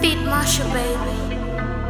Feed Marsha, baby.